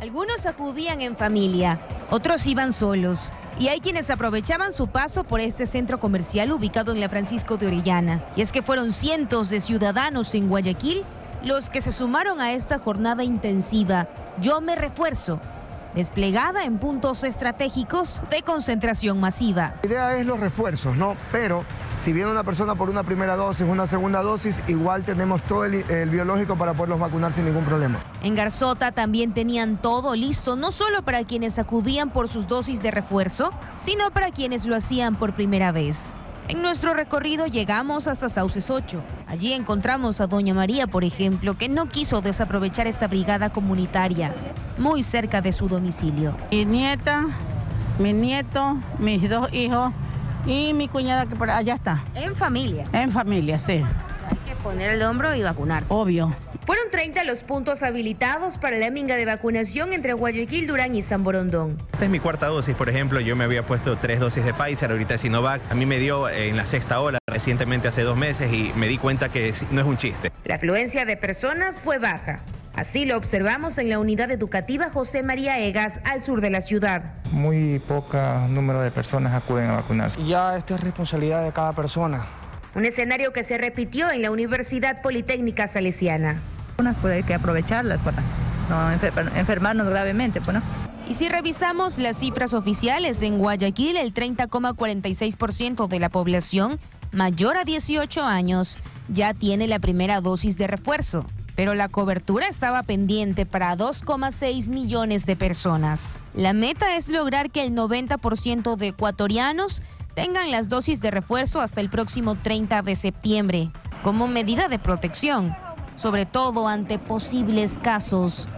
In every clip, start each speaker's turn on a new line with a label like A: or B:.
A: Algunos acudían en familia, otros iban solos. Y hay quienes aprovechaban su paso por este centro comercial ubicado en la Francisco de Orellana. Y es que fueron cientos de ciudadanos en Guayaquil los que se sumaron a esta jornada intensiva. Yo me refuerzo desplegada en puntos estratégicos de concentración masiva.
B: La idea es los refuerzos, ¿no? Pero si viene una persona por una primera dosis, una segunda dosis, igual tenemos todo el, el, biológico para poderlos vacunar sin ningún problema.
A: En Garzota también tenían todo listo, no solo para quienes acudían por sus dosis de refuerzo, sino para quienes lo hacían por primera vez. En nuestro recorrido llegamos hasta Sauces 8. Allí encontramos a Doña María, por ejemplo, que no quiso desaprovechar esta brigada comunitaria, muy cerca de su domicilio.
C: Mi nieta, mi nieto, mis dos hijos y mi cuñada que por allá está.
A: En familia.
C: En familia, sí.
A: Hay que poner el hombro y vacunarse.
C: Obvio.
A: Fueron 30 los puntos habilitados para la minga de vacunación entre Guayaquil, Durán y San Borondón.
D: Esta es mi cuarta dosis, por ejemplo. Yo me había puesto tres dosis de Pfizer, ahorita Sinovac. A mí me dio en la sexta ola recientemente hace dos meses y me di cuenta que no es un chiste.
A: La afluencia de personas fue baja. Así lo observamos en la unidad educativa José María Egas, al sur de la ciudad.
E: Muy poco número de personas acuden a vacunarse.
F: Ya esto es responsabilidad de cada persona.
A: Un escenario que se repitió en la Universidad Politécnica Salesiana.
G: Hay que aprovecharlas para no enfermarnos gravemente, pues.
A: Y si revisamos las cifras oficiales, en Guayaquil el 30,46% de la población mayor a 18 años ya tiene la primera dosis de refuerzo, pero la cobertura estaba pendiente para 2,6 millones de personas. La meta es lograr que el 90% de ecuatorianos tengan las dosis de refuerzo hasta el próximo 30 de septiembre, como medida de protección sobre todo ante posibles casos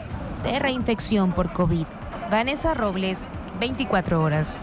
A: de reinfección por COVID. Vanessa Robles, 24 horas.